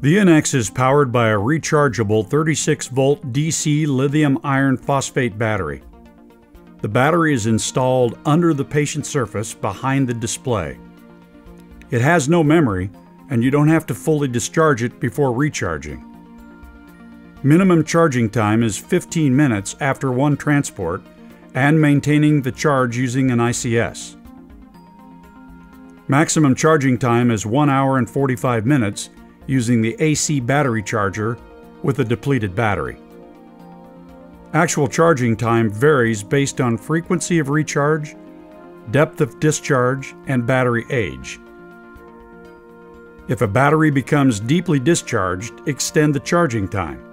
The NX is powered by a rechargeable 36 volt DC lithium iron phosphate battery. The battery is installed under the patient surface behind the display. It has no memory, and you don't have to fully discharge it before recharging. Minimum charging time is 15 minutes after one transport and maintaining the charge using an ICS. Maximum charging time is 1 hour and 45 minutes using the AC battery charger with a depleted battery. Actual charging time varies based on frequency of recharge, depth of discharge, and battery age. If a battery becomes deeply discharged, extend the charging time.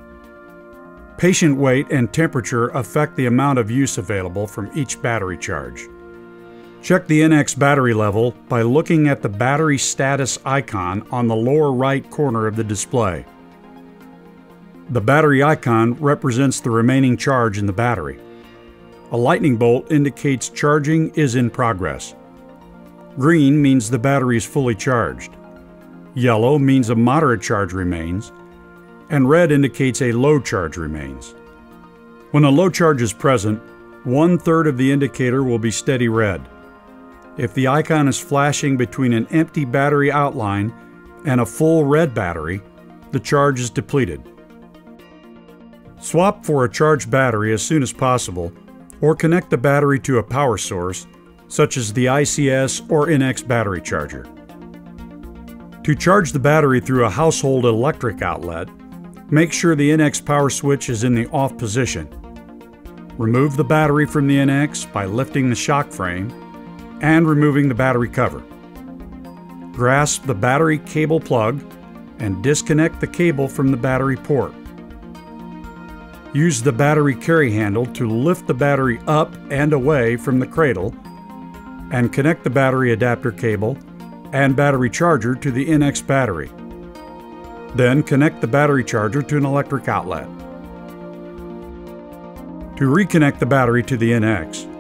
Patient weight and temperature affect the amount of use available from each battery charge. Check the NX battery level by looking at the battery status icon on the lower right corner of the display. The battery icon represents the remaining charge in the battery. A lightning bolt indicates charging is in progress. Green means the battery is fully charged. Yellow means a moderate charge remains, and red indicates a low charge remains. When a low charge is present, one third of the indicator will be steady red. If the icon is flashing between an empty battery outline and a full red battery, the charge is depleted. Swap for a charged battery as soon as possible or connect the battery to a power source such as the ICS or NX battery charger. To charge the battery through a household electric outlet, make sure the NX power switch is in the off position. Remove the battery from the NX by lifting the shock frame and removing the battery cover. Grasp the battery cable plug and disconnect the cable from the battery port. Use the battery carry handle to lift the battery up and away from the cradle and connect the battery adapter cable and battery charger to the NX battery. Then connect the battery charger to an electric outlet. To reconnect the battery to the NX,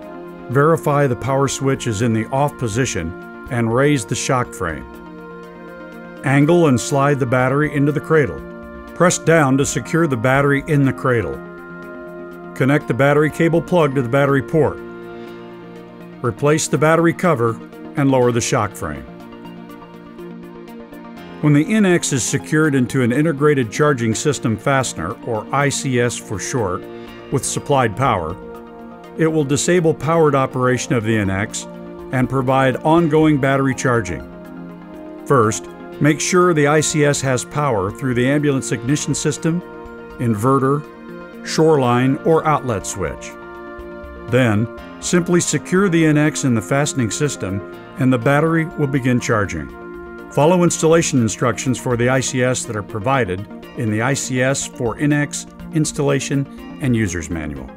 Verify the power switch is in the off position and raise the shock frame. Angle and slide the battery into the cradle. Press down to secure the battery in the cradle. Connect the battery cable plug to the battery port. Replace the battery cover and lower the shock frame. When the NX is secured into an Integrated Charging System Fastener, or ICS for short, with supplied power, it will disable powered operation of the NX and provide ongoing battery charging. First, make sure the ICS has power through the ambulance ignition system, inverter, shoreline, or outlet switch. Then, simply secure the NX in the fastening system and the battery will begin charging. Follow installation instructions for the ICS that are provided in the ICS for NX installation and user's manual.